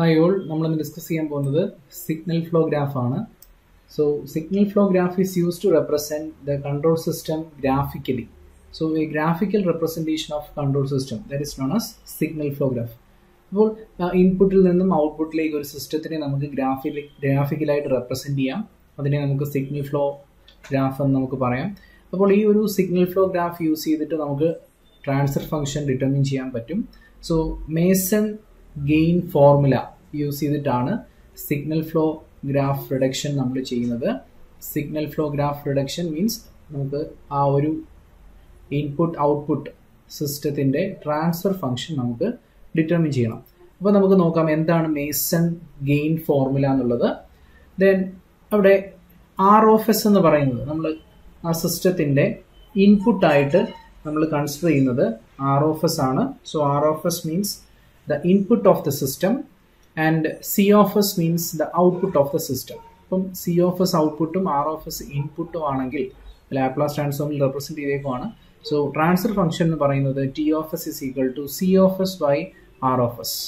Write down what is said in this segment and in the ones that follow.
Hi all. നമ്മളിന്ന് discuss ചെയ്യാൻ പോകുന്നത് സിഗ്നൽ ഫ്ലോ ഗ്രാഫ് ആണ്. So signal flow graph is use to represent the control system graphically so a graphical representation of control system that is known as signal flow graph അപ്പോൾ ഇൻപുട്ടിൽ നിന്നും ഔട്ട്പുട്ടിലേക്ക് ഒരു സിസ്റ്റത്തിനെ നമുക്ക് ഗ്രാഫിൽ ഗ്രാഫിക്കലായിട്ട് റെപ്രസെന്റ് ചെയ്യാം. അതിനെ നമുക്ക് സിഗ്നൽ ഫ്ലോ ഗ്രാഫ് എന്ന് നമുക്ക് പറയാം. അപ്പോൾ ഈ ഒരു സിഗ്നൽ ഫ്ലോ ഗ്രാഫ് യൂസ് ചെയ്തിട്ട് നമുക്ക് ട്രാൻസ്ഫർ ഫംഗ്ഷൻ ഡിറ്റർമിൻ ചെയ്യാൻ പറ്റും. So Mason gain formula use ചെയ്തിട്ടാണ് സിഗ്നൽ ഫ്ലോ ഗ്രാഫ് റിഡക്ഷൻ നമ്മൾ ചെയ്യുന്നത്. Signal flow graph reduction means നമുക്ക് ആ ഒരു ഇൻപുട്ട് ഔട്ട്പുട്ട് സിസ്റ്റത്തിന്റെ ട്രാൻസ്ഫർ ഫംഗ്ഷൻ നമുക്ക് ഡിറ്റർമിൻ ചെയ്യണം. അപ്പോൾ നമുക്ക് നോക്കാം എന്താണ് മേസൺ ഗെയിൻ ഫോർമുല എന്നുള്ളത്. ദെൻ അവിടെ ആർ ഓഫ് എസ് എന്ന് പറയുന്നത് നമ്മൾ ആ സിസ്റ്റത്തിന്റെ ഇൻപുട്ടായിട്ട് നമ്മൾ കൺസിഡർ ചെയ്യുന്നത് ആർ ഓഫ് എസ് ആണ്. So R of S means the input of the system and C of S means the output of the system അപ്പം സി ഓഫ് എസ് ഔട്ട്പുട്ടും ആർ ഓഫ് എസ് ഇൻപുട്ടും ആണെങ്കിൽ ലാപ്ലാസ് ട്രാൻസ്ഫോമിൽ represent ചെയ്തേക്കുവാണ്. So transfer function എന്ന് പറയുന്നത് T of S is equal to C of S by R of S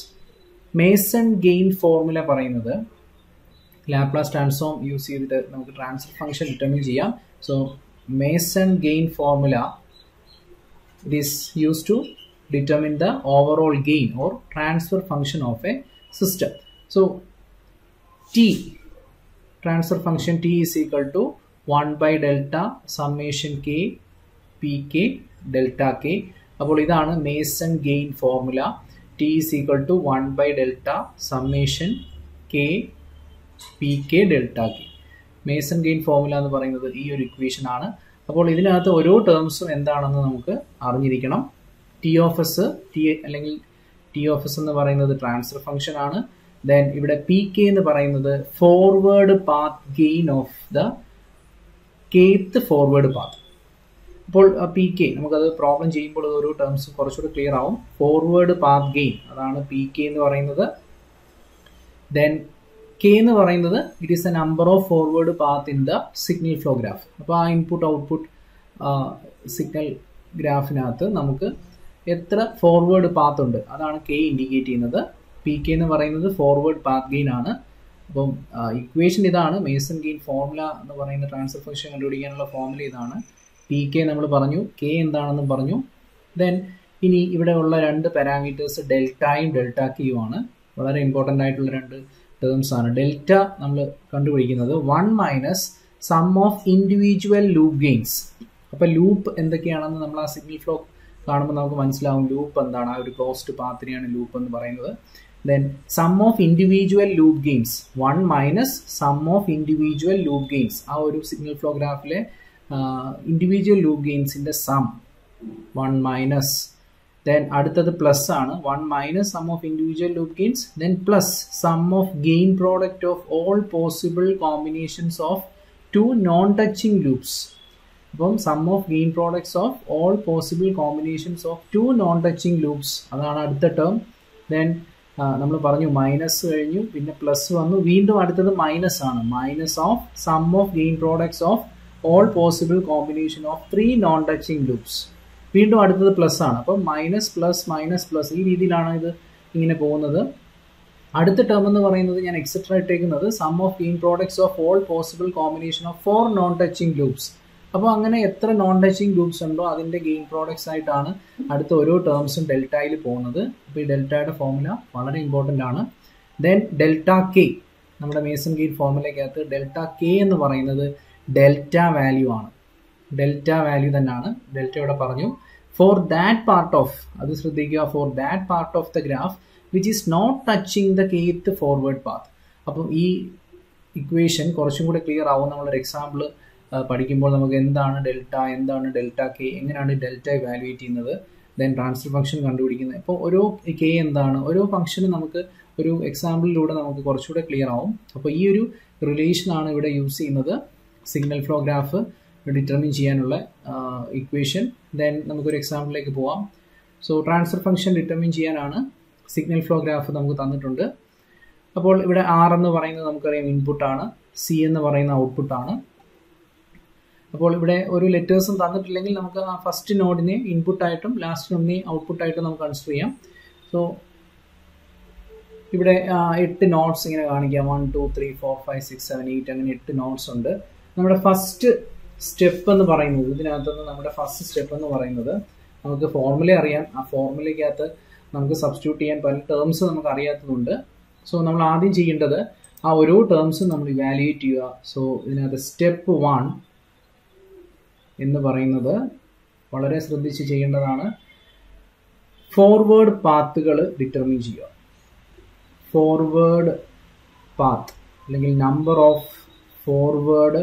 Mason gain formula പറയുന്നത് Laplace transform use ചെയ്തിട്ട് നമുക്ക് ട്രാൻസ്ഫർ ഫംഗ്ഷൻ ഡിറ്റർമിൻ ചെയ്യാം. So Mason gain formula it is used to determine the overall gain or transfer function of a system. So T transfer function T is equal to 1 by delta summation K Pk delta K. അപ്പോൾ ഇതാണ് Mason gain formula T is equal to one by delta summation K P K delta K Mason gain formula എന്ന് പറയുന്നത് ഈ ഒരു equation ആണ്. അപ്പോൾ ഇതിനകത്ത് ഓരോ ടേംസും എന്താണെന്ന് നമുക്ക് അറിഞ്ഞിരിക്കണം. ടി ഓഫ് എസ് ടി അല്ലെങ്കിൽ ടി ഓഫ് എസ് എന്ന് പറയുന്നത് ട്രാൻസ്ഫർ ഫംഗ്ഷൻ ആണ്. ദെൻ ഇവിടെ പി കെ എന്ന് പറയുന്നത് forward path gain of the kth forward path അപ്പോൾ പി കെ നമുക്കത് പ്രോബ്ലം ചെയ്യുമ്പോൾ ഓരോ ടേംസ് കുറച്ചുകൂടി ക്ലിയർ ആവും. ഫോർവേഡ് പാത്ത് ഗെയിൻ അതാണ് പി കെ എന്ന് പറയുന്നത്. ദെൻ കെ എന്ന് പറയുന്നത് it is a number of forward path in the signal flow graph അപ്പോൾ ആ ഇൻപുട്ട് ഔട്ട്പുട്ട് സിഗ്നൽ ഗ്രാഫിനകത്ത് നമുക്ക് എത്ര ഫോർവേഡ് പാത്ത് ഉണ്ട്? അതാണ് കെ ഇൻഡിക്കേറ്റ് ചെയ്യുന്നത്. പി കെ എന്ന് പറയുന്നത് ഫോർവേഡ് പാത്ത് ഗെയിൻ ആണ്. അപ്പം ഇക്വേഷൻ ഇതാണ്. മേസൺ ഗെയിൻ ഫോർമുല എന്ന് പറയുന്ന ട്രാൻസ്ഫർ ഫംഗ്ഷൻ കണ്ടുപിടിക്കാനുള്ള ഫോർമുല ഇതാണ്. പി കെ നമ്മൾ പറഞ്ഞു. കെ എന്താണെന്നും പറഞ്ഞു. ദെൻ ഇനി ഇവിടെ ഉള്ള രണ്ട് പാരാമീറ്റേഴ്സ് ഡെൽറ്റയും ഡെൽറ്റ ക്യൂ ആണ്. വളരെ ഇമ്പോർട്ടന്റ് ആയിട്ടുള്ള രണ്ട് ടേംസ് ആണ്. ഡെൽറ്റ നമ്മൾ കണ്ടുപിടിക്കുന്നത് one minus sum of individual loop gains അപ്പോൾ ലൂപ്പ് എന്തൊക്കെയാണെന്ന് നമ്മൾ ആ സിഗ്നൽ ഫ്ലോ കാണുമ്പോൾ നമുക്ക് മനസ്സിലാവും ലൂപ്പ് എന്താണ്? ആ ഒരു ക്ലോസ്ഡ് പാത്തിനെയാണ് ലൂപ്പ് എന്ന് പറയുന്നത്. Then sum of individual loop gains one minus sum of individual loop gains ആ ഒരു സിഗ്നൽ ഫ്ലോഗ്രാഫിലെ ഇൻഡിവിജ്വൽ ലൂപ്പ് ഗെയിംസിന്റെ സം വൺ മൈനസ് ദെൻ അടുത്തത് പ്ലസ് ആണ്. One minus sum of individual loop gains then plus sum of gain product of all possible combinations of two non touching loops അപ്പം sum of gain products of all possible combinations of two non touching loops അതാണ് അടുത്ത term then നമ്മൾ പറഞ്ഞു minus കഴിഞ്ഞു പിന്നെ plus വന്നു. വീണ്ടും അടുത്തത് മൈനസ് ആണ്. Minus of sum of gain products of all possible combination of three non touching loops വീണ്ടും അടുത്തത് പ്ലസ് ആണ്. അപ്പം മൈനസ് പ്ലസ് മൈനസ് പ്ലസ് ഈ രീതിയിലാണ് ഇത് ഇങ്ങനെ പോകുന്നത്. അടുത്ത ടേം എന്ന് പറയുന്നത് ഞാൻ എക്സെട്ര ഇട്ടേക്കുന്നത് sum of gain products of all possible combination of four non touching loops അപ്പോൾ അങ്ങനെ എത്ര നോൺ ടച്ചിങ് ലൂപ്സ് ഉണ്ടോ അതിന്റെ ഗെയിൻ പ്രോഡക്ട്സ് ആയിട്ടാണ് അടുത്ത ഓരോ ടേംസും ഡെൽറ്റയിൽ പോകുന്നത്. അപ്പോൾ ഈ ഡെൽറ്റയുടെ ഫോർമുല വളരെ ഇമ്പോർട്ടന്റ് ആണ്. ദെൻ ഡെൽറ്റ കെ നമ്മുടെ മേസൺ ഗെയിൻ ഫോർമുലയ്ക്കകത്ത് ഡെൽറ്റ കെ എന്ന് പറയുന്നത് ഡെൽറ്റ വാല്യൂ ആണ്. ഡെൽറ്റ വാല്യൂ തന്നെയാണ്. ഡെൽറ്റ ഇവിടെ പറഞ്ഞു. ഫോർ ദാറ്റ് പാർട്ട് ഓഫ് അത് ശ്രദ്ധിക്കുക for that part of the graph which is not touching the kth forward path അപ്പോൾ ഈ ഇക്വേഷൻ കുറച്ചും കൂടെ ക്ലിയർ ആവും. നമ്മളൊരു എക്സാമ്പിൾ പഠിക്കുമ്പോൾ നമുക്ക് എന്താണ് ഡെൽറ്റ എന്താണ് ഡെൽറ്റ കെ എങ്ങനെയാണ് ഡെൽറ്റ ഇവാലുവേറ്റ് ചെയ്യുന്നത്? ദെൻ ട്രാൻസ്ഫർ ഫംഗ്ഷൻ കണ്ടുപിടിക്കുന്നത്. ഇപ്പോൾ ഓരോ കെ എന്താണ്? ഓരോ ഫംഗ്ഷനും നമുക്ക് ഒരു എക്സാമ്പിളിലൂടെ നമുക്ക് കുറച്ചുകൂടെ ക്ലിയർ ആവും. അപ്പോൾ ഈ ഒരു റിലേഷനാണ് ഇവിടെ യൂസ് ചെയ്യുന്നത്. സിഗ്നൽ ഫ്ലോ ഗ്രാഫ് ഡിറ്റർമിൻ ചെയ്യാനുള്ള ഇക്വേഷൻ ദെൻ നമുക്കൊരു എക്സാമ്പിളിലേക്ക് പോവാം. സോ ട്രാൻസ്ഫർ ഫംഗ്ഷൻ ഡിറ്റർമിൻ ചെയ്യാനാണ് സിഗ്നൽ ഫ്ലോ ഗ്രാഫ് നമുക്ക് തന്നിട്ടുണ്ട്. അപ്പോൾ ഇവിടെ ആർ എന്ന് പറയുന്നത് നമുക്കറിയാം ഇൻപുട്ടാണ് സി എന്ന് പറയുന്ന ഔട്ട്പുട്ടാണ് അപ്പോൾ ഇവിടെ ഒരു ലെറ്റേഴ്സും തന്നിട്ടില്ലെങ്കിൽ നമുക്ക് ആ ഫസ്റ്റ് നോഡിനെ ഇൻപുട്ടായിട്ടും ലാസ്റ്റ് നോഡിനെ ഔട്ട്പുട്ടായിട്ടും നമുക്ക് കൺസിഡർ ചെയ്യാം. സോ ഇവിടെ എട്ട് നോട്ട്സ് ഇങ്ങനെ കാണിക്കാം. One two three four five six seven eight അങ്ങനെ എട്ട് നോട്ട്സ് ഉണ്ട്. നമ്മുടെ ഫസ്റ്റ് സ്റ്റെപ്പ് എന്ന് പറയുന്നത് ഇതിനകത്തുനിന്ന് നമ്മുടെ ഫസ്റ്റ് സ്റ്റെപ്പ് എന്ന് പറയുന്നത് നമുക്ക് ഫോർമുല അറിയാം. ആ ഫോർമുലയ്ക്കകത്ത് നമുക്ക് സബ്സ്റ്റിറ്റ്യൂട്ട് ചെയ്യാൻ പല ടേംസ് നമുക്ക് അറിയാത്തതുണ്ട്. സോ നമ്മൾ ആദ്യം ചെയ്യേണ്ടത് ആ ഓരോ ടേംസും നമ്മൾ ഇവാലുവേറ്റ് ചെയ്യുക. സോ ഇതിനകത്ത് സ്റ്റെപ്പ് വൺ എന്ന് പറയുന്നത് വളരെ ശ്രദ്ധിച്ച് ചെയ്യേണ്ടതാണ്. ഫോർവേഡ് പാത്തുകൾ ഡിറ്റർമിൻ ചെയ്യുക. ഫോർവേഡ് പാത്ത് അല്ലെങ്കിൽ നമ്പർ ഓഫ് ഫോർവേഡ്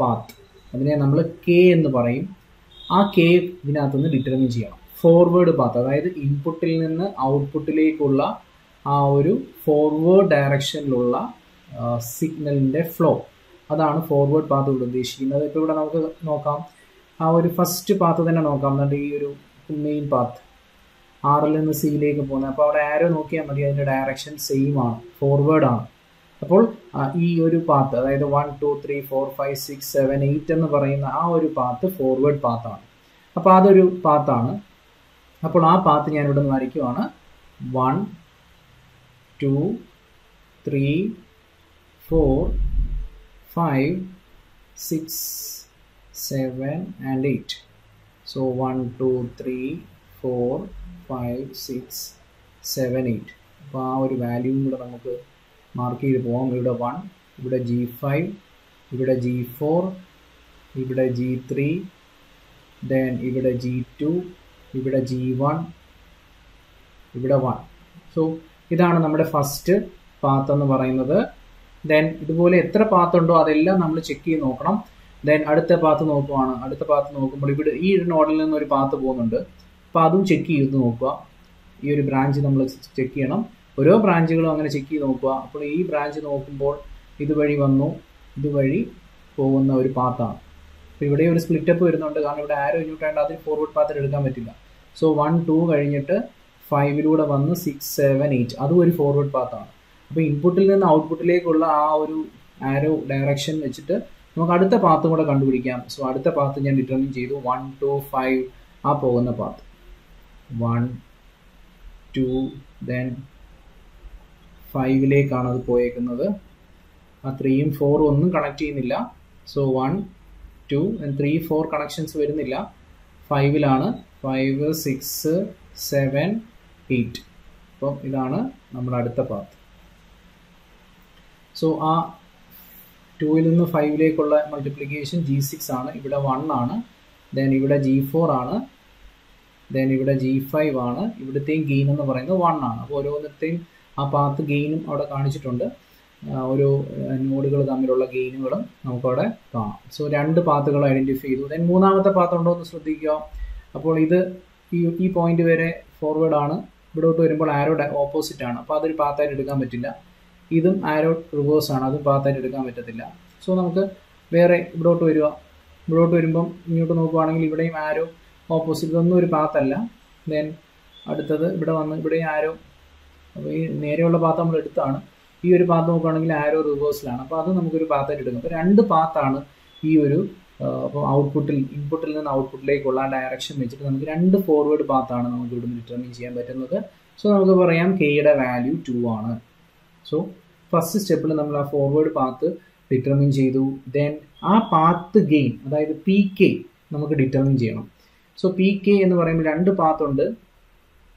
പാത്ത് അതിനെ നമ്മൾ കെ എന്ന് പറയും. ആ കെ ഇതിനകത്തുനിന്ന് ഡിറ്റർമിൻ ചെയ്യണം. ഫോർവേഡ് പാത്ത് അതായത് ഇൻപുട്ടിൽ നിന്ന് ഔട്ട്പുട്ടിലേക്കുള്ള ആ ഒരു ഫോർവേഡ് ഡയറക്ഷനിലുള്ള സിഗ്നലിന്റെ ഫ്ലോ അതാണ് ഫോർവേഡ് പാത്ത് ഇവിടെ ഉദ്ദേശിക്കുന്നത്. ഇപ്പോൾ ഇവിടെ നമുക്ക് നോക്കാം. ആ ഒരു ഫസ്റ്റ് പാത്ത് തന്നെ നോക്കാം. എന്നിട്ട് ഈ ഒരു മെയിൻ പാത്ത് ആറിൽ നിന്ന് സിയിലേക്ക് പോകുന്നത്. അപ്പോൾ അവിടെ ആരോ നോക്കിയാൽ മതി. അതിന്റെ ഡയറക്ഷൻ സെയിം ആണ്. ഫോർവേഡ് ആണ്. അപ്പോൾ ഈ ഒരു പാത്ത് അതായത് one two three four five six seven eight എന്ന് പറയുന്ന ആ ഒരു പാത്ത് ഫോർവേഡ് പാത്താണ് അപ്പോൾ അതൊരു പാത്താണ് അപ്പോൾ ആ പാത്ത് ഞാൻ ഇവിടെ നിന്ന് വരയ്ക്കുവാണ്. One two three four five six seven and eight so one two three four five six seven eight അപ്പോൾ ആ ഒരു വാല്യൂവും കൂടെ നമുക്ക് മാർക്ക് ചെയ്ത് പോകാം ഇവിടെ വൺ ഇവിടെ ജി ഫൈവ് ഇവിടെ ജി ഫോർ ഇവിടെ ജി ത്രീ ദെൻ ഇവിടെ ജി ടു ഇവിടെ ജി വൺ ഇവിടെ വൺ സോ ഇതാണ് നമ്മുടെ ഫസ്റ്റ് പാത്ത് എന്ന് പറയുന്നത് ദെൻ ഇതുപോലെ എത്ര പാത്ത് ഉണ്ടോ അതെല്ലാം നമ്മൾ ചെക്ക് ചെയ്ത് നോക്കണം. ദെൻ അടുത്ത പാത്ത് നോക്കുവാണ്. അടുത്ത പാത്ത് നോക്കുമ്പോൾ ഇവിടെ ഈ ഒരു നോഡിൽ നിന്ന് ഒരു പാത്ത് പോകുന്നുണ്ട്. അപ്പോൾ അതും ചെക്ക് ചെയ്ത് നോക്കുക. ഈ ഒരു ബ്രാഞ്ച് നമ്മൾ ചെക്ക് ചെയ്യണം. ഓരോ ബ്രാഞ്ചുകളും അങ്ങനെ ചെക്ക് ചെയ്ത് നോക്കുക. അപ്പോൾ ഈ ബ്രാഞ്ച് നോക്കുമ്പോൾ ഇതുവഴി വന്നു. ഇതുവഴി പോകുന്ന ഒരു പാത്താണ് അപ്പോൾ ഇവിടെ ഒരു സ്പ്ലിറ്റപ്പ് വരുന്നുണ്ട്. കാരണം ഇവിടെ ആരോ ഇങ്ങോട്ടാണ്ട് അതിൽ ഫോർവേഡ് പാത്തിൽ എടുക്കാൻ പറ്റില്ല. സോ വൺ ടു കഴിഞ്ഞിട്ട് ഫൈവിലൂടെ വന്ന് സിക്സ് സെവൻ എയ്റ്റ് അതും ഒരു ഫോർവേഡ് പാത്താണ് അപ്പോൾ ഇൻപുട്ടിൽ നിന്ന് ഔട്ട്പുട്ടിലേക്കുള്ള ആ ഒരു ആരോ ഡയറക്ഷൻ വെച്ചിട്ട് നമുക്ക് അടുത്ത പാത്ത് കൂടെ കണ്ടുപിടിക്കാം. സോ അടുത്ത പാത്ത് ഞാൻ ഡിറ്റർമിൻ ചെയ്തു. വൺ ടു ഫൈവ് ആ പോകുന്ന പാത്ത് വൺ ടു ദെൻ ഫൈവിലേക്കാണ് അത് പോയേക്കുന്നത്. ആ ത്രീയും ഫോറും ഒന്നും കണക്ട് ചെയ്യുന്നില്ല. So one two three four connections വരുന്നില്ല. ഫൈവിലാണ് ഫൈവ് സിക്സ് സെവൻ എയ്റ്റ് അപ്പം ഇതാണ് നമ്മുടെ അടുത്ത പാത്ത് സോ ആ ടൂവിൽ നിന്ന് ഫൈവിലേക്കുള്ള മൾട്ടിപ്ലിക്കേഷൻ ജി സിക്സ് ആണ്. ഇവിടെ വൺ ആണ്. ദെൻ ഇവിടെ ജി ഫോർ ആണ്. ദെൻ ഇവിടെ ജി ഫൈവ് ആണ്. ഇവിടുത്തെയും ഗെയിൻ എന്ന് പറയുന്നത് വൺ ആണ്. അപ്പോൾ ഓരോന്നിടത്തെയും ആ പാത്ത് ഗെയിനും അവിടെ കാണിച്ചിട്ടുണ്ട്. ഓരോ നോഡുകൾ തമ്മിലുള്ള ഗെയിനുകളും നമുക്കവിടെ കാണാം. സോ രണ്ട് പാത്തുകൾ ഐഡന്റിഫൈ ചെയ്തു. ദെൻ മൂന്നാമത്തെ പാത്ത് ഉണ്ടോ എന്ന് ശ്രദ്ധിക്കുക. അപ്പോൾ ഇത് ഈ ഈ പോയിന്റ് വരെ ഫോർവേഡ് ആണ്. ഇവിടോട്ട് വരുമ്പോൾ ആരോ ഓപ്പോസിറ്റ് ആണ്. അപ്പോൾ അതൊരു പാത്തായിട്ട് എടുക്കാൻ പറ്റില്ല. ഇതും ആരോ റിവേഴ്സ് ആണ്. അതും പാത്തായിട്ട് എടുക്കാൻ പറ്റത്തില്ല. സോ നമുക്ക് വേറെ ഇവിടോട്ട് വരിക. ഇവിടോട്ട് വരുമ്പം ഇങ്ങോട്ട് നോക്കുവാണെങ്കിൽ ഇവിടെയും ആരോ ഓപ്പോസിറ്റ് ഇതൊന്നും ഒരു പാത്തല്ല ദെൻ അടുത്തത് ഇവിടെ വന്ന് ഇവിടെയും ആരോ അപ്പോൾ ഈ നേരെയുള്ള പാത്ത് നമ്മൾ എടുത്താണ്. ഈ ഒരു പാത്ത് നോക്കുകയാണെങ്കിൽ ആരോ റിവേഴ്സിലാണ് അപ്പോൾ അത് നമുക്കൊരു പാത്തായിട്ട് എടുക്കും. അപ്പോൾ രണ്ട് പാത്താണ് ഈ ഒരു അപ്പോൾ ഔട്ട്പുട്ടിൽ ഇൻപുട്ടിൽ നിന്ന് ഔട്ട്പുട്ടിലേക്കുള്ള ഡയറക്ഷൻ വെച്ചിട്ട് നമുക്ക് രണ്ട് ഫോർവേഡ് പാത്താണ് നമുക്ക് ഇവിടുന്ന് ഡിറ്റർമിൻ ചെയ്യാൻ പറ്റുന്നത്. സോ നമുക്ക് പറയാം കെയുടെ വാല്യൂ ടു ആണ്. സോ ഫസ്റ്റ് സ്റ്റെപ്പിൽ നമ്മൾ ആ ഫോർവേഡ് പാത്ത് ഡിറ്റർമിൻ ചെയ്തു. ദെൻ ആ പാത്ത് ഗെയിൻ അതായത് പി കെ നമുക്ക് ഡിറ്റർമിൻ ചെയ്യണം. സോ പി കെ എന്ന് പറയുമ്പോൾ രണ്ട് പാത്ത് ഉണ്ട്.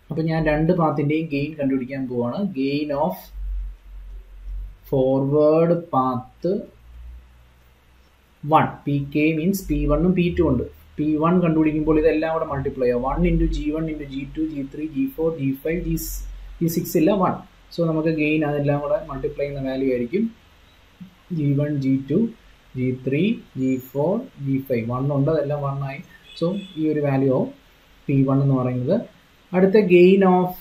അപ്പോൾ ഞാൻ രണ്ട് പാത്തിന്റെയും ഗെയിൻ കണ്ടുപിടിക്കാൻ പോവാണ്. Gain of forward path one P K means P വണ്ണും പി ടു ഉണ്ട്. പി വൺ കണ്ടുപിടിക്കുമ്പോൾ ഇതെല്ലാം കൂടെ മൾട്ടിപ്ലൈ ആവും one into G one into G two G three G four G five G G six ഇല്ല one so നമുക്ക് gain അതെല്ലാം കൂടെ മൾട്ടിപ്ലൈ ചെയ്യുന്ന വാല്യൂ ആയിരിക്കും. G one G two G three G four G five one ഉണ്ട് അതെല്ലാം one ആയി. So ഈ ഒരു വാല്യൂ ആവും പി വൺ എന്ന് പറയുന്നത്. അടുത്ത gain of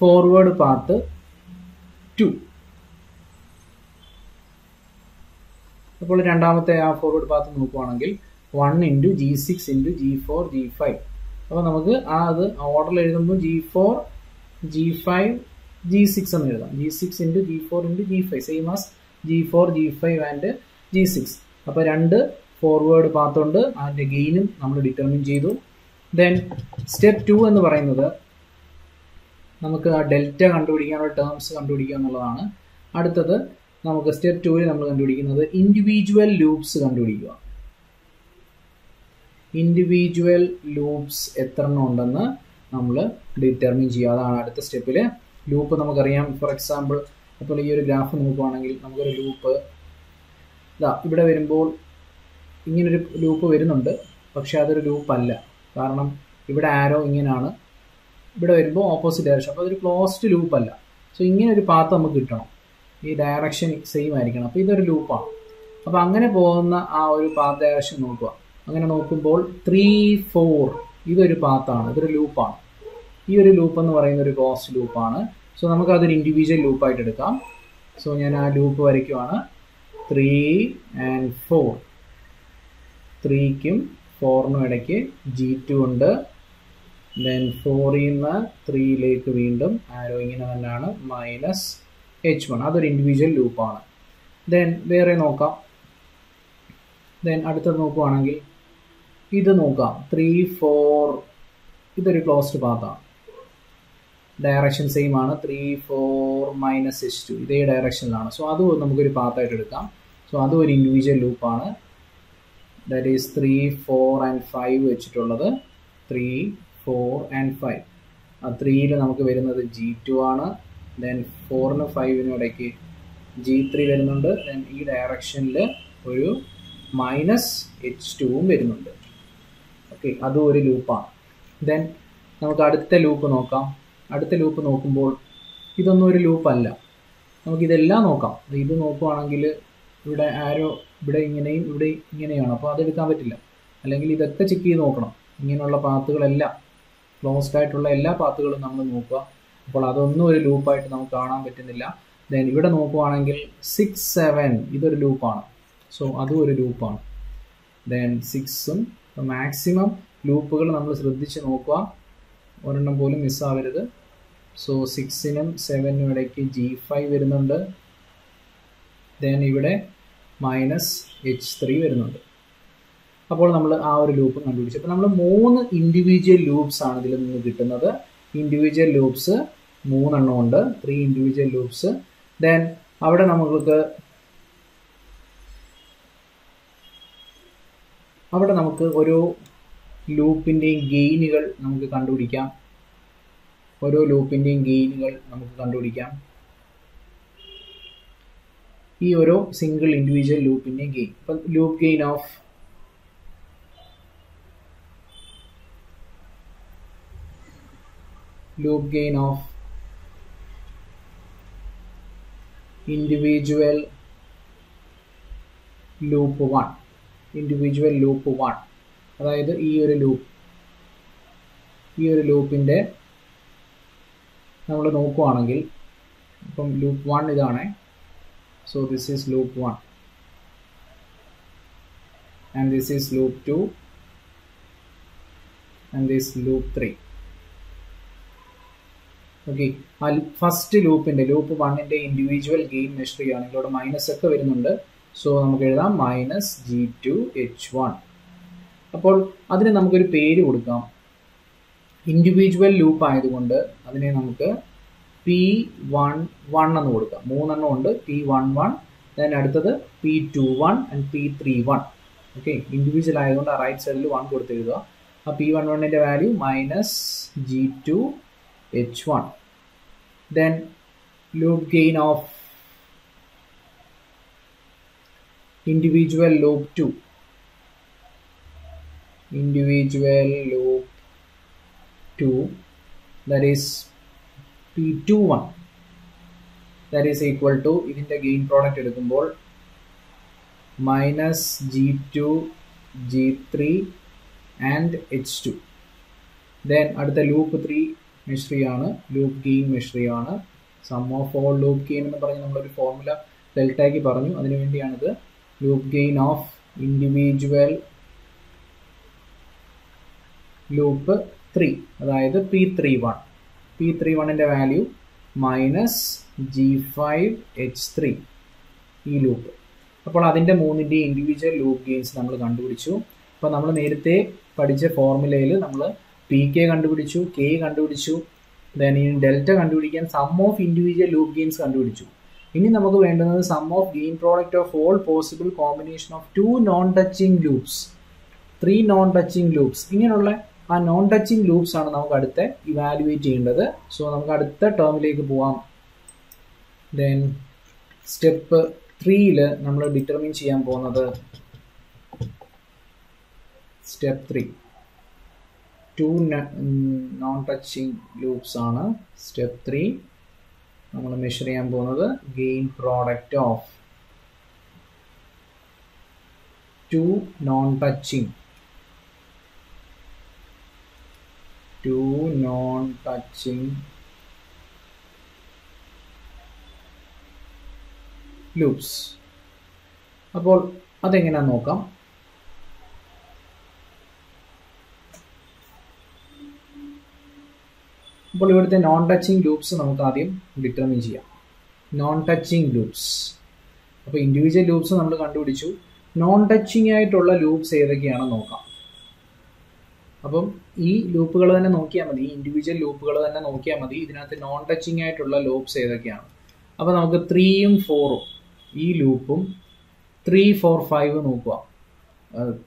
forward path two അപ്പോൾ രണ്ടാമത്തെ ആ ഫോർവേഡ് പാത്ത് നോക്കുവാണെങ്കിൽ one into G six into G four G five അപ്പോൾ നമുക്ക് ആ അത് ഓർഡറിൽ എഴുതുമ്പോൾ G four G five G six എന്ന് എഴുതാം. G six into G four into G five same as G four G five and G six അപ്പോൾ രണ്ട് ഫോർവേഡ് പാത്തുണ്ട് അതിന്റെ ഗെയിനും നമ്മൾ ഡിറ്റർമിൻ ചെയ്തു. ദെൻ സ്റ്റെപ്പ് ടു എന്ന് പറയുന്നത് നമുക്ക് ആ ഡെൽറ്റ കണ്ടുപിടിക്കാനുള്ള ടേംസ് കണ്ടുപിടിക്കുക എന്നുള്ളതാണ്. അടുത്തത് നമുക്ക് സ്റ്റെപ്പ് ടൂവിൽ നമ്മൾ കണ്ടുപിടിക്കുന്നത് ഇൻഡിവിജ്വൽ ലൂപ്സ് കണ്ടുപിടിക്കുക. ഇൻഡിവിജ്വൽ ലൂപ്സ് എത്ര എണ്ണം ഉണ്ടെന്ന് നമ്മൾ ഡിറ്റർമിൻ ചെയ്യുക അതാണ് അടുത്ത സ്റ്റെപ്പിൽ ലൂപ്പ് നമുക്കറിയാം. ഫോർ എക്സാമ്പിൾ അപ്പോൾ ഈ ഒരു ഗ്രാഫ് നോക്കുവാണെങ്കിൽ നമുക്കൊരു ലൂപ്പ് ഇതാ ഇവിടെ വരുമ്പോൾ ഇങ്ങനൊരു ലൂപ്പ് വരുന്നുണ്ട്. പക്ഷെ അതൊരു ലൂപ്പ് അല്ല. കാരണം ഇവിടെ ആരോ ഇങ്ങനെയാണ് ഇവിടെ വരുമ്പോൾ ഓപ്പോസിറ്റ് ഡയറക്ഷൻ അപ്പോൾ അതൊരു ക്ലോസ്ഡ് ലൂപ്പ് അല്ല. സോ ഇങ്ങനെ ഒരു പാത്ത് നമുക്ക് കിട്ടണം. ഈ ഡയറക്ഷൻ സെയിം ആയിരിക്കണം. അപ്പോൾ ഇതൊരു ലൂപ്പാണ് അപ്പോൾ അങ്ങനെ പോകുന്ന ആ ഒരു പാത്ത് ഡയറക്ഷൻ നോക്കുക. അങ്ങനെ നോക്കുമ്പോൾ ത്രീ ഫോർ ഇതൊരു പാത്താണ് ഇതൊരു ലൂപ്പാണ് ഈ ഒരു ലൂപ്പ് എന്ന് പറയുന്ന ഒരു കോസ്റ്റ് ലൂപ്പാണ് സോ നമുക്ക് അതൊരു ഇൻഡിവിജ്വൽ ലൂപ്പായിട്ട് എടുക്കാം. സോ ഞാൻ ആ ലൂപ്പ് വരയ്ക്കുവാണ്. ത്രീ ആൻഡ് ഫോർ ത്രീക്കും ഫോറിനും ഇടയ്ക്ക് ജി ടു ഉണ്ട്. ദെൻ ഫോറിൽ നിന്ന് ത്രീയിലേക്ക് വീണ്ടും ആരോ ഇങ്ങനെ തന്നെയാണ് മൈനസ് എച്ച് വൺ അതൊരു ഇൻഡിവിജ്വൽ ലൂപ്പാണ് ദെൻ വേറെ നോക്കാം. ദെൻ അടുത്തത് നോക്കുവാണെങ്കിൽ ഇത് നോക്കാം. ത്രീ ഫോർ ഇതൊരു ക്ലോസ്ഡ് പാത്താണ് ഡയറക്ഷൻ സെയിം ആണ്. Three four minus S two ഇതേ ഡയറക്ഷനിലാണ് സോ അത് നമുക്കൊരു പാത്തായിട്ട് എടുക്കാം. സോ അതും ഒരു ഇൻഡിവിജ്വൽ ലൂപ്പാണ് that is three four and five വെച്ചിട്ടുള്ളത്. ത്രീ ഫോർ ആൻഡ് ഫൈവ് ആ ത്രീയിൽ നമുക്ക് വരുന്നത് ജി ടു ആണ്. ദെൻ ഫോറിന് ഫൈവിനും ഇടയ്ക്ക് ജി ത്രീ വരുന്നുണ്ട്. ദെൻ ഈ ഡയറക്ഷനിൽ ഒരു മൈനസ് എച്ച് ടുവും വരുന്നുണ്ട്. ഓക്കെ അതും ഒരു ലൂപ്പാണ് ദെൻ നമുക്ക് അടുത്ത ലൂപ്പ് നോക്കാം. അടുത്ത ലൂപ്പ് നോക്കുമ്പോൾ ഇതൊന്നും ഒരു ലൂപ്പല്ല നമുക്കിതെല്ലാം നോക്കാം. ഇത് നോക്കുവാണെങ്കിൽ ഇവിടെ ആരോ ഇവിടെ ഇങ്ങനെയും ഇവിടെ ഇങ്ങനെയാണ്. അപ്പോൾ അതെടുക്കാൻ പറ്റില്ല. അല്ലെങ്കിൽ ഇതൊക്കെ ചെക്ക് ചെയ്ത് നോക്കണം. ഇങ്ങനെയുള്ള പാത്തുകളെല്ലാം ക്ലോസ്ഡ് ആയിട്ടുള്ള എല്ലാ പാത്തുകളും നമ്മൾ നോക്കുക. അപ്പോൾ അതൊന്നും ഒരു ലൂപ്പായിട്ട് നമുക്ക് കാണാൻ പറ്റുന്നില്ല. ദെൻ ഇവിടെ നോക്കുവാണെങ്കിൽ സിക്സ് സെവൻ ഇതൊരു ലൂപ്പാണ് സോ അതും ഒരു ലൂപ്പാണ് ദെൻ സിക്സും മാക്സിമം ലൂപ്പുകൾ നമ്മൾ ശ്രദ്ധിച്ച് നോക്കുക. ഒരെണ്ണം പോലും മിസ്സാവരുത് സോ സിക്സിനും സെവനും ഇടയ്ക്ക് ജി ഫൈവ് വരുന്നുണ്ട്. ദെൻ ഇവിടെ മൈനസ് എച്ച് ത്രീ വരുന്നുണ്ട്. അപ്പോൾ നമ്മൾ ആ ഒരു ലൂപ്പ് കണ്ടുപിടിച്ചു. അപ്പോൾ നമ്മൾ മൂന്ന് ഇൻഡിവിജ്വൽ ലൂപ്സ് ആണ് ഇതിൽ നിന്ന് കിട്ടുന്നത്. ഇൻഡിവിജ്വൽ ലൂപ്സ് മൂന്നെണ്ണം ഉണ്ട്. ത്രീ ഇൻഡിവിജ്വൽ ലൂപ്സ് ദെൻ അവിടെ നമുക്ക് അവിടെ നമുക്ക് ഓരോ ലൂപ്പിന്റെയും ഗെയിനുകൾ നമുക്ക് കണ്ടുപിടിക്കാം. ഓരോ ലൂപ്പിന്റെയും ഗെയിനുകൾ നമുക്ക് കണ്ടുപിടിക്കാം. ഈ ഓരോ സിംഗിൾ ഇൻഡിവിജ്വൽ ലൂപ്പിന്റെയും ഗെയിൻ ഇപ്പം loop gain of loop gain of individual loop 1 individual loop 1 അതായത് ഈ ഒരു ലൂപ്പ് ഈ ഒരു ലൂപ്പിന്റെ നമ്മൾ നോക്കുവാണെങ്കിൽ ഇപ്പം ലൂപ്പ് വൺ ഇതാണ്. So this is loop one and this is loop two and this loop three okay ആ ഫസ്റ്റ് ലൂപ്പിന്റെ ലൂപ്പ് വണ്ണിന്റെ ഇൻഡിവിജ്വൽ ഗെയിൻ മെഷർ ചെയ്യുകയാണെങ്കിൽ ഇവിടെ മൈനസ് ഒക്കെ വരുന്നുണ്ട്. സോ നമുക്ക് എഴുതാം minus G two H one അപ്പോൾ അതിന് നമുക്കൊരു പേര് കൊടുക്കാം. ഇൻഡിവിജ്വൽ ലൂപ്പ് ആയതുകൊണ്ട് അതിനെ നമുക്ക് പി വൺ വൺ എന്ന് കൊടുക്കാം. മൂന്നെണ്ണം ഉണ്ട്. പി വൺ വൺ ദെൻ അടുത്തത് P two one and P three one okay individual ആയതുകൊണ്ട് ആ റൈറ്റ് സൈഡിൽ വൺ കൊടുത്ത് എഴുതുക. ആ പി വൺ വണ്ണിന്റെ value minus G two h1 then loop gain of individual loop 2 individual loop 2 that is p21 that is equal to ഇതിന്റെ gain product എടുക്കുമ്പോൾ minus G two G three and H two then അടുത്ത loop three മെഷറിയാണ് loop gain മെഷറിയാണ് sum of all loop gain എന്ന് പറഞ്ഞ് നമ്മളൊരു formula ഡെൽറ്റയ്ക്ക് പറഞ്ഞു. അതിനു വേണ്ടിയാണിത് gain of individual loop loop three അതായത് P three one P three വണ്ണിന്റെ value minus G five H three ഈ ലൂപ്പ് അപ്പോൾ അതിന്റെ മൂന്നിന്റെ ഇൻഡിവിജ്വൽ ലൂപ്പ് ഗെയിൻസ് നമ്മൾ കണ്ടുപിടിച്ചു. അപ്പോൾ നമ്മൾ നേരത്തെ പഠിച്ച ഫോർമുലയിൽ നമ്മൾ പി കെ കണ്ടുപിടിച്ചു കെ കണ്ടുപിടിച്ചു ദെൻ ഈ ഡെൽറ്റ കണ്ടുപിടിക്കാൻ sum of individual loop gains കണ്ടുപിടിച്ചു. ഇനി നമുക്ക് വേണ്ടുന്നത് sum of gain product of all possible combination of two non touching loops three non touching loops ഇങ്ങനെയുള്ള ആ നോൺ ടച്ചിങ് ലൂപ്സ് ആണ് നമുക്ക് അടുത്ത ഇവാലുവേറ്റ് ചെയ്യേണ്ടത്. സോ നമുക്ക് അടുത്ത ടേമിലേക്ക് പോവാം. ദെൻ സ്റ്റെപ്പ് ത്രീയിൽ നമ്മൾ ഡിറ്റർമിൻ ചെയ്യാൻ പോകുന്നത്. Step three two non touching loops ആണ്. സ്റ്റെപ്പ് ത്രീ നമ്മൾ മെഷർ ചെയ്യാൻ പോകുന്നത് gain product of two non touching two non touching loops അപ്പോൾ അതെങ്ങനെയാ നോക്കാം. അപ്പോൾ ഇവിടുത്തെ നോൺ ടച്ചിങ് ലൂപ്സ് നമുക്ക് ആദ്യം ഡിറ്റർമിൻ ചെയ്യാം. നോൺ ടച്ചിങ് ലൂപ്സ് അപ്പോൾ ഇൻഡിവിജ്വൽ ലൂപ്സ് നമ്മൾ കണ്ടുപിടിച്ചു. നോൺ ടച്ചിങ് ആയിട്ടുള്ള ലൂപ്സ് ഏതൊക്കെയാണെന്ന് നോക്കാം. അപ്പം ഈ ലൂപ്പുകൾ തന്നെ നോക്കിയാൽ മതി. ഇൻഡിവിജ്വൽ ലൂപ്പുകൾ തന്നെ നോക്കിയാൽ മതി. ഇതിനകത്ത് നോൺ ടച്ചിങ് ആയിട്ടുള്ള ലൂപ്സ് ഏതൊക്കെയാണ്. അപ്പോൾ നമുക്ക് ത്രീയും ഫോറും ഈ ലൂപ്പും ത്രീ ഫോർ ഫൈവ് നോക്കുക.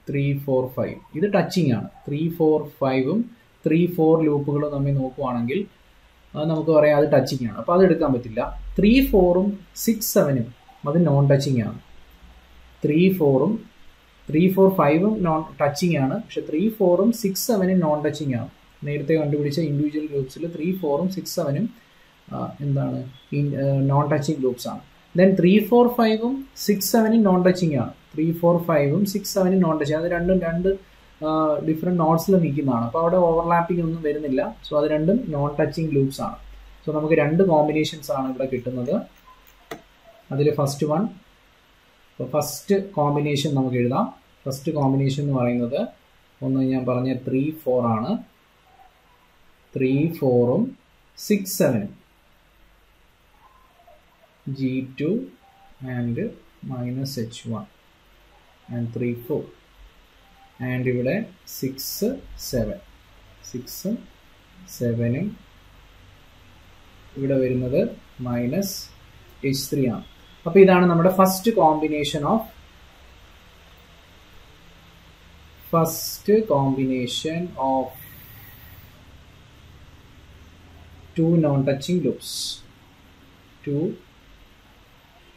ത്രീ ഫോർ ഫൈവ് ഇത് ടച്ചിങ് ആണ്. ത്രീ ഫോർ ഫൈവും ത്രീ ഫോർ ലൂപ്പുകൾ തമ്മിൽ നോക്കുവാണെങ്കിൽ നമുക്ക് പറയാം അത് ടച്ചിങ് ആണ്. അപ്പോൾ അത് എടുക്കാൻ പറ്റില്ല. ത്രീ ഫോറും സിക്സ് സെവനും അത് നോൺ ടച്ചിങ് ആണ് ത്രീ ഫോറും ത്രീ ഫോർ ഫൈവും നോൺ ടച്ചിങ് ആണ്. പക്ഷെ ത്രീ ഫോറും സിക്സ് സെവനും നോൺ ടച്ചിങ് ആണ്. നേരത്തെ കണ്ടുപിടിച്ച ഇൻഡിവിജ്വൽ ഗ്രൂപ്പ്സിൽ ത്രീ ഫോറും സിക്സ് സെവനും എന്താണ് നോൺ ടച്ചിങ് ഗ്രൂപ്പ്സ് ആണ്. ദെൻ ത്രീ ഫോർ ഫൈവും സിക്സ് സെവനും നോൺ ടച്ചിങ് ആണ്. ത്രീ ഫോർ ഫൈവും സിക്സ് സെവനും നോൺ ടച്ചിങ് അത് രണ്ടും രണ്ട് ഡിഫറെന്റ് നോട്ട്സിൽ നിൽക്കുന്നതാണ്. അപ്പോൾ അവിടെ ഓവർലാപ്പിംഗ് ഒന്നും വരുന്നില്ല. സോ അത് രണ്ടും നോൺ ടച്ചിങ് ലൂപ്സ് ആണ്. സോ നമുക്ക് രണ്ട് കോമ്പിനേഷൻസ് ആണ് ഇവിടെ കിട്ടുന്നത്. അതിൽ ഫസ്റ്റ് വൺ ഫസ്റ്റ് കോമ്പിനേഷൻ നമുക്ക് എഴുതാം. ഫസ്റ്റ് കോമ്പിനേഷൻ എന്ന് പറയുന്നത് ഒന്ന് ഞാൻ പറഞ്ഞ ത്രീ ഫോർ ആണ്. ത്രീ ഫോറും six സെവനും G two and minus H one and three four and ഇവിടെ സിക്സ് സെവൻ സിക്സും സെവനും ഇവിടെ വരുന്നത് മൈനസ് എച്ച് ത്രീ ആണ്. അപ്പോൾ ഇതാണ് നമ്മുടെ first combination of first combination of two non touching loops two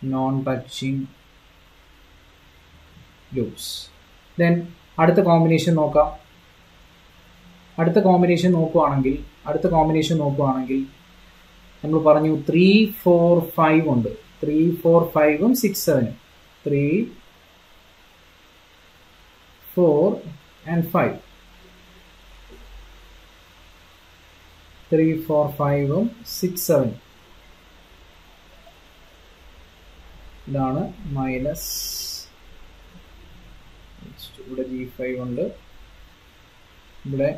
non touching loops then അടുത്ത കോമ്പിനേഷൻ നോക്കാം. അടുത്ത കോമ്പിനേഷൻ നോക്കുവാണെങ്കിൽ അടുത്ത കോമ്പിനേഷൻ നോക്കുവാണെങ്കിൽ നമ്മൾ പറഞ്ഞു ത്രീ ഫോർ ഫൈവ് ഉണ്ട്. ത്രീ ഫോർ ഫൈവും six സെവനും three four and five three four ഫൈവും സിക്സ് സെവൻ ഇതാണ് മൈനസ് ഇവിടെ ജി ഫൈവ് ഉണ്ട്. ഇവിടെ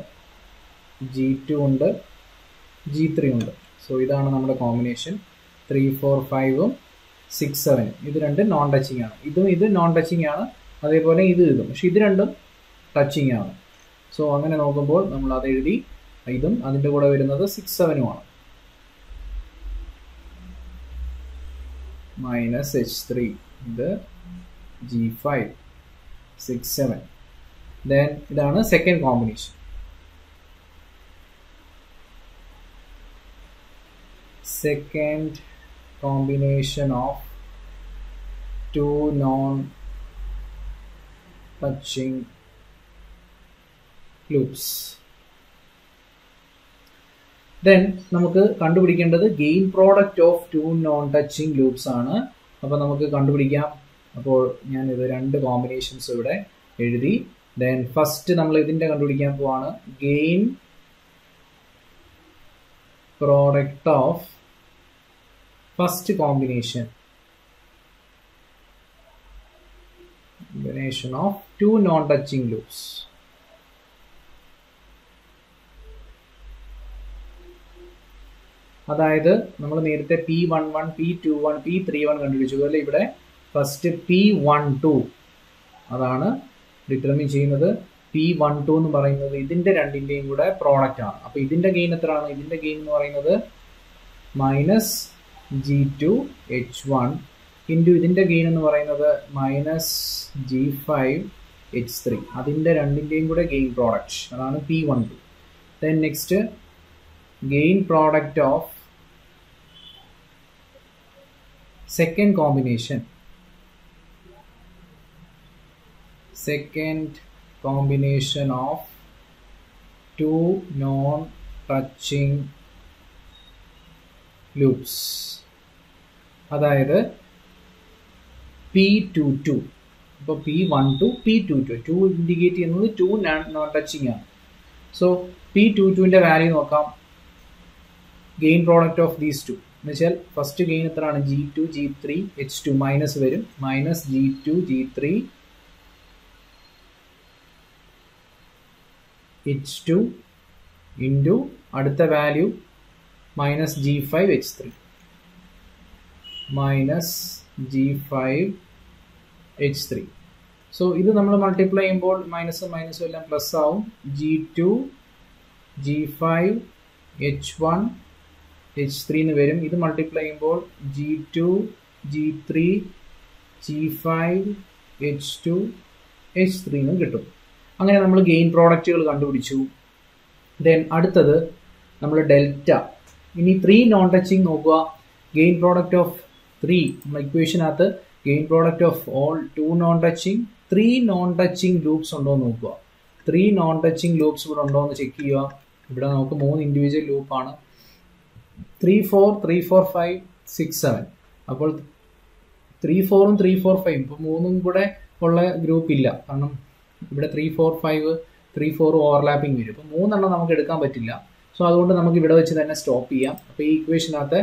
ജി ടു ഉണ്ട്. ജി ത്രീ ഉണ്ട്. സോ ഇതാണ് നമ്മുടെ കോമ്പിനേഷൻ ത്രീ ഫോർ ഫൈവും സിക്സ് സെവനും ഇത് രണ്ട് നോൺ ടച്ചിങ് ആണ്. ഇതും ഇത് നോൺ ടച്ചിങ് ആണ്. അതേപോലെ ഇത് ഇതും. പക്ഷെ ഇത് രണ്ടും ടച്ചിങ് ആണ്. സോ അങ്ങനെ നോക്കുമ്പോൾ നമ്മൾ അത് എഴുതി ഇതും അതിന്റെ കൂടെ വരുന്നത് സിക്സ് സെവനുമാണ് മൈനസ് എച്ച് ത്രീ ഇത് G five six seven then ഇതാണ് second combination second combination of two non touching loops. Then നമുക്ക് കണ്ടുപിടിക്കേണ്ടത് gain product of two non touching loops ആണ്. അപ്പോൾ നമുക്ക് കണ്ടുപിടിക്കാം. അപ്പോൾ ഞാൻ ഇത് രണ്ട് കോമ്പിനേഷൻസ് ഇവിടെ എഴുതി. ദെൻ ഫസ്റ്റ് നമ്മൾ ഇതിന്റെ കണ്ടുപിടിക്കാൻ പോവാണ്. Gain product of first combination combination of two non touching loops. അതായത് നമ്മൾ നേരത്തെ P one one P two one P three one കണ്ടുപിടിച്ചു. അതുപോലെ ഇവിടെ ഫസ്റ്റ് പി വൺ ടു അതാണ് ഡിറ്റർമിൻ ചെയ്യുന്നത്. പി വൺ ടു എന്ന് പറയുന്നത് ഇതിന്റെ രണ്ടിന്റെയും കൂടെ പ്രോഡക്റ്റ് ആണ്. അപ്പോൾ ഇതിന്റെ ഗെയിൻ എത്രയാണ്? ഇതിന്റെ ഗെയിൻ എന്ന് പറയുന്നത് minus G two H one into ഇതിന്റെ ഗെയിൻ എന്ന് പറയുന്നത് minus G five H three അതിന്റെ രണ്ടിന്റെയും കൂടെ ഗെയിൻ പ്രോഡക്റ്റ് അതാണ് P one two then next gain product of second combination. Second combination of two non-touching loops. അതായത് പി ടു ടു ഇപ്പോൾ P one two P two two two indicate ചെയ്യുന്നത് two non touching ആണ്. So P two ടുവിന്റെ value നോക്കാം. Gain product of these two എന്ന് വെച്ചാൽ first gain എത്രയാണ്? G two G three H two minus വരും. Minus G two G three H two into അടുത്ത value minus G five H three minus G five H three so ഇത് നമ്മൾ multiply ചെയ്യുമ്പോൾ മൈനസും മൈനസും എല്ലാം പ്ലസ് ആവും. G two G five H one H three എന്ന് വരും. ഇത് മൾട്ടിപ്ലൈ ചെയ്യുമ്പോൾ G two G three G five H two H three എന്നും കിട്ടും. അങ്ങനെ നമ്മൾ ഗെയിൻ പ്രോഡക്റ്റുകൾ കണ്ടുപിടിച്ചു. ദെൻ അടുത്തത് നമ്മൾ ഡെൽറ്റ ഇനി ത്രീ നോൺ ടച്ചിങ് നോക്കുക. ഗെയിൻ പ്രോഡക്റ്റ് ഓഫ് ത്രീ നമ്മൾ ഇക്വേഷനകത്ത് gain product of all two non touching three non touching loops ഉണ്ടോ എന്ന് നോക്കുക. ത്രീ നോൺ ടച്ചിങ് ലൂപ്സ് ഇവിടെ ഉണ്ടോ എന്ന് ചെക്ക് ചെയ്യുക. ഇവിടെ നമുക്ക് മൂന്ന് ഇൻഡിവിജ്വൽ ലൂപ്പാണ് three four three four five six seven അപ്പോൾ ത്രീ ഫോറും ത്രീ ഫോർ ഫൈവ് ഇപ്പോൾ മൂന്നും കൂടെ ഉള്ള ഗ്രൂപ്പ് ഇല്ല. കാരണം ഇവിടെ three four five three four overlapping വരും. അപ്പോൾ മൂന്നെണ്ണം നമുക്ക് എടുക്കാൻ പറ്റില്ല. സോ അതുകൊണ്ട് നമുക്ക് ഇവിടെ വെച്ച് തന്നെ സ്റ്റോപ്പ് ചെയ്യാം. അപ്പോൾ ഈ ഇക്വേഷനകത്ത്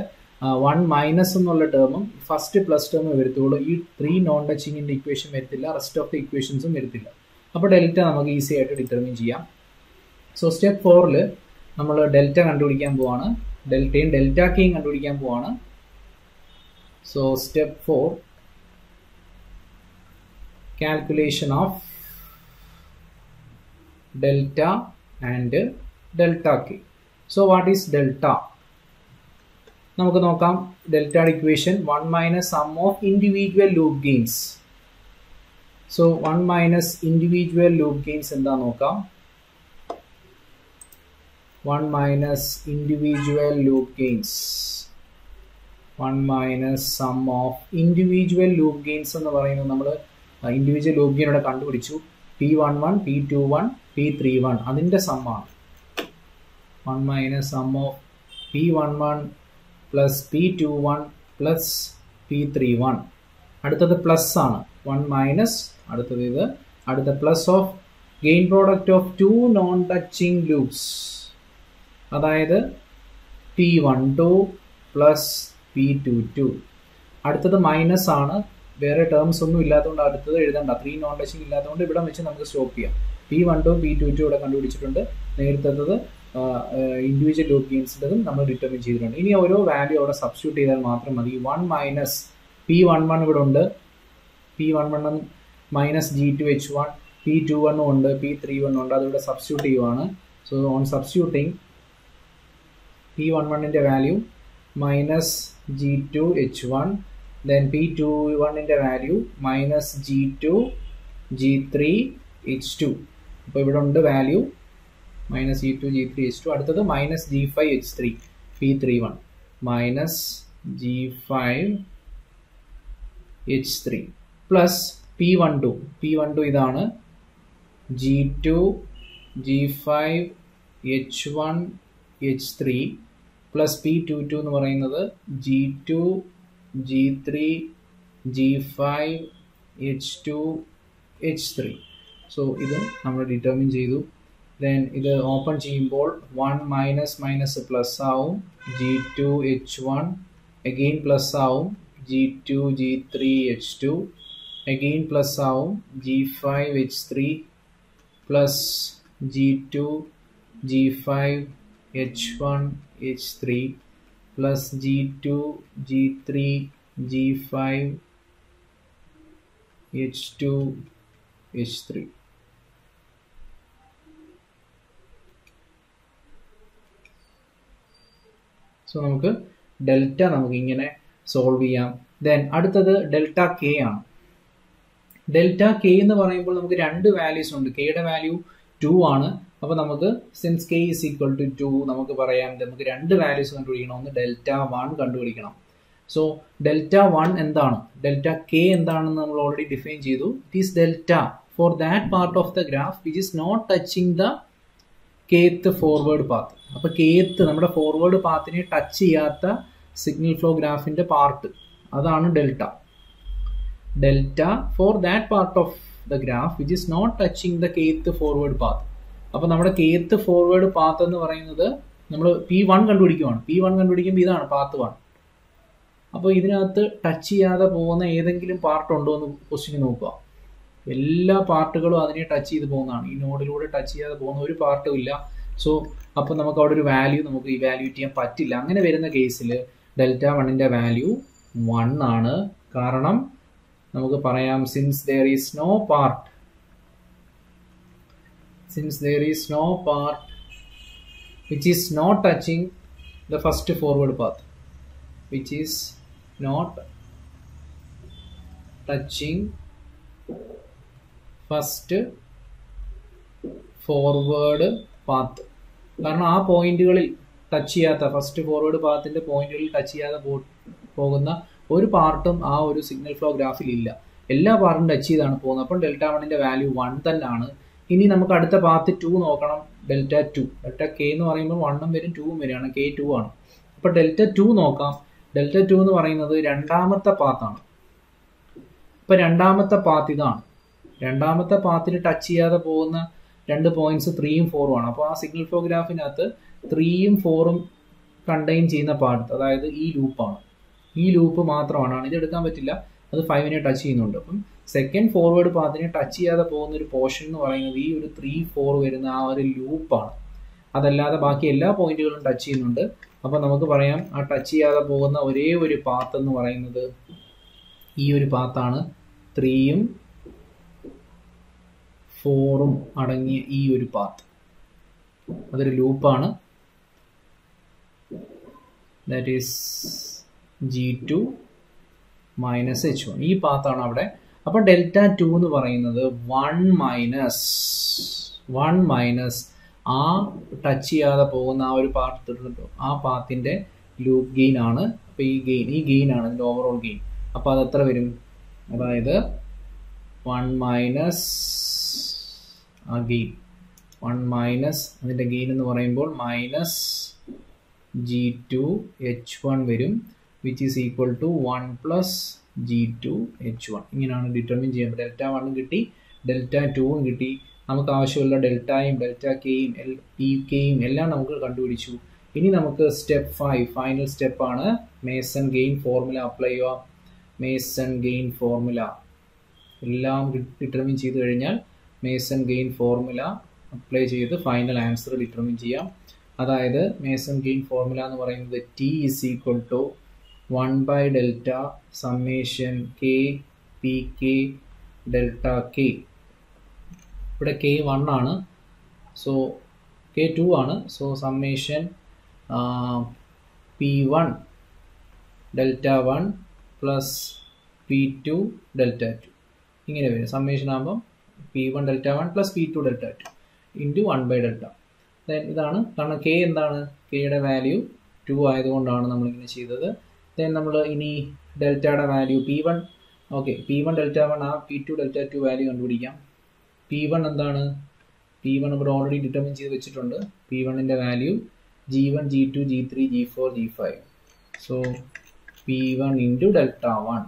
വൺ മൈനസ് എന്നുള്ള ടേമും ഫസ്റ്റ് പ്ലസ് ടേമും വരത്തുള്ളൂ ഈ ത്രീ നോൺ ടച്ചിങ്ങിന്റെ ഇക്വേഷൻ വരത്തില്ല. റെസ്റ്റ് ഓഫ് ദി ഇക്വേഷൻസും വരത്തില്ല. അപ്പോൾ ഡെൽറ്റ നമുക്ക് ഈസി ആയിട്ട് ഡിറ്റർമിൻ ചെയ്യാം. സോ സ്റ്റെപ്പ് ഫോറിൽ നമ്മൾ ഡെൽറ്റ കണ്ടുപിടിക്കാൻ പോവാണ്. ഡെൽറ്റയും ഡെൽറ്റ കെയും കണ്ടുപിടിക്കാൻ പോവാണ്. So step four calculation of delta and delta k. So what is delta? നമുക്ക് നോക്കാം. ഡെൽറ്റയുടെ equation one minus sum of individual loop gains so one minus individual loop gains എന്താ നോക്കാം? One minus individual loop gains one minus sum of individual loop gains എന്ന് പറയുന്നത് നമ്മൾ individual loop gain ഇവിടെ കണ്ടുപിടിച്ചു. P one one P two one P three one അതിന്റെ സമ്മാണ് one minus sum of P one one plus P two one plus P three one അടുത്തത് plus ആണ്. One minus അടുത്തത് ഇത്. അടുത്ത plus of gain product of two non touching loops അതായത് P one two plus P two two അടുത്തത് minus ആണ്. വേറെ terms ഒന്നും ഇല്ലാത്തതുകൊണ്ട് അടുത്തത് എഴുതണ്ട. ത്രീ നോൺ ടച്ചിങ് ഇല്ലാത്തതുകൊണ്ട് ഇവിടെ വെച്ച് നമുക്ക് സ്റ്റോപ്പ് ചെയ്യാം. P one two P two two ഇവിടെ കണ്ടുപിടിച്ചിട്ടുണ്ട്. നേരത്തത് ഇൻഡിവിജ്വൽ ലൂപ്പ് ഗെയിംസിന്റെതും നമ്മൾ ഡിറ്റർമിൻ ചെയ്തിട്ടുണ്ട്. ഇനി ഓരോ വാല്യൂ അവിടെ സബ്സ്റ്റിറ്റ്യൂട്ട് ചെയ്താൽ മാത്രം മതി. One minus P one one ഇവിടെ ഉണ്ട്. P one one minus G two H one P two വണ്ണും ഉണ്ട് പി ത്രീ വണ്ണും ഉണ്ട്. അതിവിടെ സബ്സ്റ്റിറ്റ്യൂട്ട് ചെയ്യുവാണ്. So on substituting P one വണ്ണിന്റെ value minus G two H one then P two വണ്ണിന്റെ value minus G two G three H two അപ്പോൾ ഇവിടെ ഉണ്ട് value minus G two G three H two അടുത്തത് minus G five H three P three one minus G five H three plus P one two P one two ഇതാണ് G two G five H one H three plus P two two എന്ന് പറയുന്നത് G two G three G five H two H three so ഇത് നമ്മൾ determine ചെയ്തു. Then ഇത് open ചെയ്യുമ്പോൾ one minus minus plus ആവും. G two H one again plus ആവും. G two G three H two again plus ആവും. G five H three plus G two G five H one H three plus G two G three G five H two H three so നമുക്ക് delta നമുക്ക് ഇങ്ങനെ solve ചെയ്യാം. Then അടുത്തത് delta K ആണ്. Delta K എന്ന് പറയുമ്പോൾ നമുക്ക് രണ്ട് വാല്യൂസ് ഉണ്ട്. കെയുടെ വാല്യൂ ടു ആണ്. അപ്പൊ നമുക്ക് since K is equal to two നമുക്ക് പറയാം നമുക്ക് രണ്ട് വാല്യൂസ് കണ്ടുപിടിക്കണം. ഒന്ന് ഡെൽറ്റ വൺ കണ്ടുപിടിക്കണം. സോ ഡെൽറ്റ വൺ എന്താണ്? ഡെൽറ്റ കെ എന്താണെന്ന് നമ്മൾ ഓൾറെഡി ഡിഫൈൻ ചെയ്തു. It is delta for that part of the graph which is not touching the kth forward path അപ്പൊ കേത്ത് നമ്മുടെ ഫോർവേഡ് പാത്തിനെ ടച്ച് ചെയ്യാത്ത സിഗ്നൽ ഫ്ലോ ഗ്രാഫിന്റെ പാർട്ട് അതാണ് delta delta for that part of the graph which is not touching the kth forward path അപ്പൊ നമ്മുടെ കേത്ത് forward path എന്ന് പറയുന്നത് നമ്മൾ പി വൺ കണ്ടുപിടിക്കുവാണ്. പി വൺ കണ്ടുപിടിക്കുമ്പോൾ ഇതാണ് പാത്ത് വൺ അപ്പോൾ ഇതിനകത്ത് ടച്ച് ചെയ്യാതെ പോകുന്ന ഏതെങ്കിലും പാർട്ട് ഉണ്ടോ എന്ന് ക്വസ്റ്റിന് നോക്കുക. എല്ലാ പാർട്ടുകളും അതിനെ ടച്ച് ചെയ്ത് പോകുന്നതാണ്. ഈ നോഡിലൂടെ ടച്ച് ചെയ്യാതെ പോകുന്ന ഒരു പാർട്ടും ഇല്ല. സോ അപ്പോൾ നമുക്ക് അവിടെ ഒരു വാല്യൂ നമുക്ക് ഇവാലുവേറ്റ് ചെയ്യാൻ പറ്റില്ല. അങ്ങനെ വരുന്ന കേസിൽ ഡെൽറ്റ വണ്ണിന്റെ വാല്യൂ വൺ ആണ്. കാരണം നമുക്ക് പറയാം since there is no part since there is no part which is not touching the first forward path which is not touching first forward path കാരണം ആ പോയിന്റുകളിൽ ടച്ച് ചെയ്യാത്ത ഫസ്റ്റ് ഫോർവേഡ് പാത്തിന്റെ പോയിന്റുകളിൽ ടച്ച് ചെയ്യാതെ പോകുന്ന ഒരു പാർട്ടും ആ ഒരു സിഗ്നൽ ഫ്ലോ ഗ്രാഫിൽ ഇല്ല. എല്ലാ പാർട്ടും ടച്ച് ചെയ്താണ് പോകുന്നത്. അപ്പോൾ ഡെൽറ്റ വണ്ണിന്റെ വാല്യൂ വൺ തന്നെയാണ്. ഇനി നമുക്ക് അടുത്ത പാത്ത് ടു നോക്കണം. ഡെൽറ്റ ടു ഡെൽറ്റ കെ എന്ന് പറയുമ്പോൾ വണ്ണും വരും ടൂവും വരികയാണ്. കെ ടു ആണ്. അപ്പൊ ഡെൽറ്റ ടു നോക്കാം. ഡെൽറ്റ ടു എന്ന് പറയുന്നത് രണ്ടാമത്തെ പാത്താണ് ഇപ്പൊ രണ്ടാമത്തെ പാത്ത് ഇതാണ്. രണ്ടാമത്തെ പാത്തിൽ ടച്ച് ചെയ്യാതെ പോകുന്ന രണ്ട് പോയിന്റ്സ് ത്രീയും ഫോറും ആണ്. അപ്പോൾ ആ സിഗ്നൽ ഫോഗ്രാഫിനകത്ത് ത്രീയും ഫോറും കണ്ടെയ്ൻ ചെയ്യുന്ന പാർട്ട് അതായത് ഈ ലൂപ്പാണ് ഈ ലൂപ്പ് മാത്രമാണ്. ഇത് എടുക്കാൻ പറ്റില്ല. അത് ഫൈവിനെ ടച്ച് ചെയ്യുന്നുണ്ട്. അപ്പം സെക്കൻഡ് ഫോർവേഡ് പാത്തിനെ ടച്ച് ചെയ്യാതെ പോകുന്ന ഒരു പോർഷൻ എന്ന് പറയുന്നത് ഈ ഒരു ത്രീ ഫോർ വരുന്ന ആ ഒരു ലൂപ്പാണ് അതല്ലാതെ ബാക്കി എല്ലാ പോയിന്റുകളും ടച്ച് ചെയ്യുന്നുണ്ട്. അപ്പോൾ നമുക്ക് പറയാം ആ ടച്ച് ചെയ്യാതെ പോകുന്ന ഒരേ ഒരു പാത്ത് എന്ന് പറയുന്നത് ഈ ഒരു പാത്താണ് ത്രീയും ഫോറും അടങ്ങിയ ഈ ഒരു പാത്ത് അതൊരു ലൂപ്പാണ് that is G two minus H one ഈ പാത്താണ് അവിടെ. അപ്പോൾ ഡെൽറ്റ ടു എന്ന് പറയുന്നത് വൺ മൈനസ് വൺ മൈനസ് ആ ടച്ച് ചെയ്യാതെ പോകുന്ന ആ ഒരു പാർട്ട് ആ പാത്തിന്റെ ലൂപ്പ് ഗെയിൻ ആണ്. അപ്പോൾ ഈ ഗെയിൻ ഈ ഗെയിൻ ആണ് ഇതിന്റെ ഓവറോൾ ഗെയിൻ അപ്പോൾ അത് എത്ര വരും? അതായത് വൺ മൈനസ് ആ ഗെയിൻ വൺ മൈനസ് അതിന്റെ ഗെയിൻ എന്ന് പറയുമ്പോൾ minus G two H one വരും which is equal to one plus G two H one ഇങ്ങനെയാണ് ഡിറ്റർമിൻ ചെയ്യാൻ ഡെൽറ്റ വണ്ണും കിട്ടി ഡെൽറ്റ ടുവും കിട്ടി. നമുക്ക് ആവശ്യമുള്ള ഡെൽറ്റയും ഡെൽറ്റ കെയും എൽ പി കെയും എല്ലാം നമുക്ക് കണ്ടുപിടിച്ചു. ഇനി നമുക്ക് സ്റ്റെപ്പ് ഫൈവ് ഫൈനൽ സ്റ്റെപ്പാണ് മേസൺ ഗെയിൻ ഫോർമുല അപ്ലൈ ചെയ്യുക. മേസൺ ഗെയിൻ ഫോർമുല എല്ലാം ഡിറ്റർമിൻ ചെയ്ത് കഴിഞ്ഞാൽ മേസൺ ഗെയിൻ ഫോർമുല അപ്ലൈ ചെയ്ത് ഫൈനൽ ആൻസർ ഡിറ്റർമിൻ ചെയ്യാം. അതായത് മേസൺ ഗെയിൻ ഫോർമുല എന്ന് പറയുന്നത് T is equal to one by delta summation K P K delta K ഇവിടെ കെ വൺ ആണ്. സോ കെ ടു ആണ്. So summation P one delta one plus P two delta two ഇങ്ങനെ വരും. Summation ആകുമ്പം P one delta one plus P two delta two into one by delta then ഇതാണ് കാരണം K എന്താണ്? കെയുടെ value to ആയതുകൊണ്ടാണ് നമ്മളിങ്ങനെ ചെയ്തത്. ദെൻ നമ്മൾ ഇനി ഡെൽറ്റയുടെ value P one okay P one delta one ആ P two delta two value കണ്ടുപിടിക്കാം. പി വൺ എന്താണ്? പി വൺ ഇവിടെ ഓൾറെഡി ഡിറ്റർമിൻ ചെയ്ത് വെച്ചിട്ടുണ്ട്. പി വണ്ണിന്റെ value G one G two G three G four G five so P one into delta one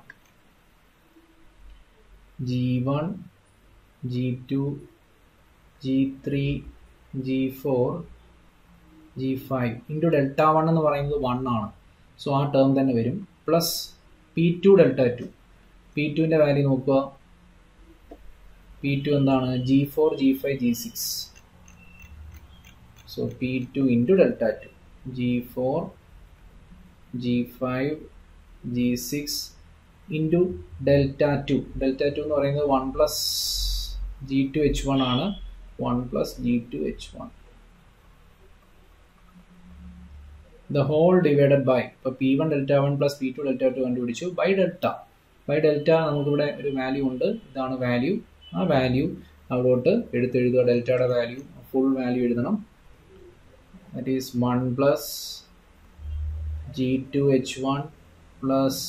G one G two G three G four G five into delta one എന്ന് പറയുന്നത് one ആണ്. So ആ term തന്നെ വരും. Plus P two delta two P ടുവിന്റെ value നോക്കുക. P two എന്താണ്? G four G five G six so P two into delta two G four G five G six into delta two delta two എന്ന് പറയുന്നത് one plus G two H one ആണ്. One plus G two H one the whole divided by ഇപ്പോൾ P one delta one plus P two delta two കണ്ടുപിടിച്ചു. By delta by delta നമുക്കിവിടെ ഒരു value ഉണ്ട്. ഇതാണ് value ആ value അവിടോട്ട് എടുത്തെഴുതുക. ഡെൽറ്റയുടെ വാല്യൂ ഫുൾ വാല്യൂ എഴുതണം. That is one plus G two H one plus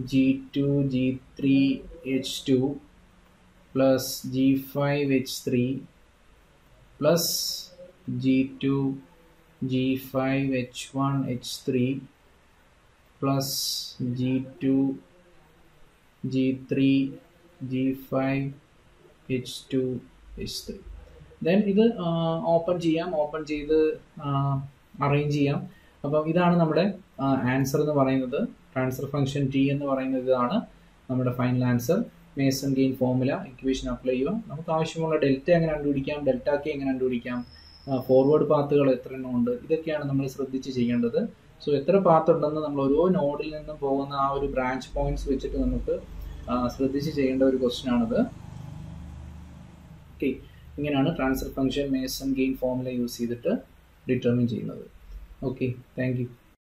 G two G three H two three plus G two G three G five H two H three then ഇത് open ചെയ്യാം. Open ചെയ്ത് arrange ചെയ്യാം. അപ്പം ഇതാണ് നമ്മുടെ answer എന്ന് പറയുന്നത്. Transfer function T എന്ന് പറയുന്നത് ഇതാണ് നമ്മുടെ final answer Mason gain formula equation apply ചെയ്യുക. നമുക്ക് ആവശ്യമുള്ള ഡെൽറ്റ എങ്ങനെ കണ്ടുപിടിക്കാം? ഡെൽറ്റ കെ എങ്ങനെ കണ്ടുപിടിക്കാം? ഫോർവേഡ് പാത്തുകൾ എത്ര എണ്ണം ഉണ്ട്? ഇതൊക്കെയാണ് നമ്മൾ ശ്രദ്ധിച്ച് ചെയ്യേണ്ടത്. സോ എത്ര പാത്ത് ഉണ്ടെന്ന് നമ്മൾ ഓരോ നോഡിൽ നിന്നും പോകുന്ന ആ ഒരു ബ്രാഞ്ച് പോയിന്റ്സ് വെച്ചിട്ട് നമുക്ക് ശ്രദ്ധിച്ച് ചെയ്യേണ്ട ഒരു ക്വസ്റ്റ്യൻ ആണിത്. ഓക്കെ ഇങ്ങനെയാണ് transfer function Mason gain formula use ചെയ്തിട്ട് ഡിറ്റർമിൻ ചെയ്യുന്നത്. Okay thank you